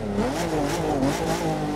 どうも。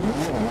Mm-hmm.